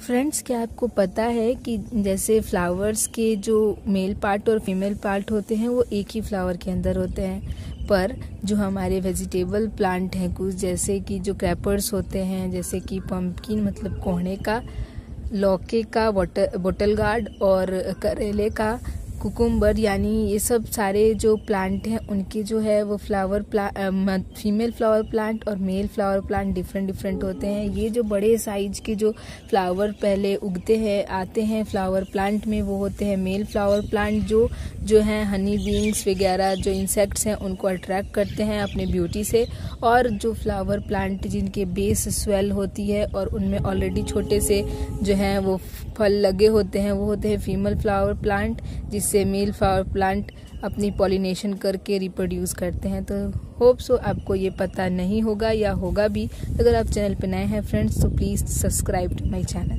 Friends क्या आपको पता है कि जैसे फ्लावर्स के जो मेल पार्ट और फीमेल पार्ट होते हैं, वो एक ही फ्लावर के अंदर होते हैं? पर जो हमारे वेजिटेबल प्लांट हैं, कुछ जैसे कि जो क्रैपर्स होते हैं, जैसे कि पम्पकिन मतलब कोहणे का, लौके का बोटल गार्ड और करेले का कुकुम्बर यानी ये सब सारे जो प्लांट हैं, उनके जो है वो flower plant female flower plant और male flower plant different different होते हैं। ये जो बड़े साइज़ के जो फ्लावर पहले उगते हैं, आते हैं फ्लावर प्लांट में, वो होते हैं मेल फ्लावर प्लांट जो जो हैं हनी बींग्स वगैरह, जो इंसेक्ट्स हैं, उनको अट्रैक्ट करते हैं अपने ब्यूटी से। और जो फ्लावर प्लांट जिनके बेस स्वेल होती है और उनमें ऑलरेडी छोटे से जो हैं वो फल लगे होते हैं, वो होते हैं फीमेल फ्लावर प्लांट जिससे मेल फ्लावर प्लांट अपनी पॉलिनेशन करके रिप्रोड्यूस करते हैं। तो होप सो आपको ये पता नहीं होगा या होगा भी। अगर आप चैनल पर नए हैं फ्रेंड्स तो please subscribe to my channel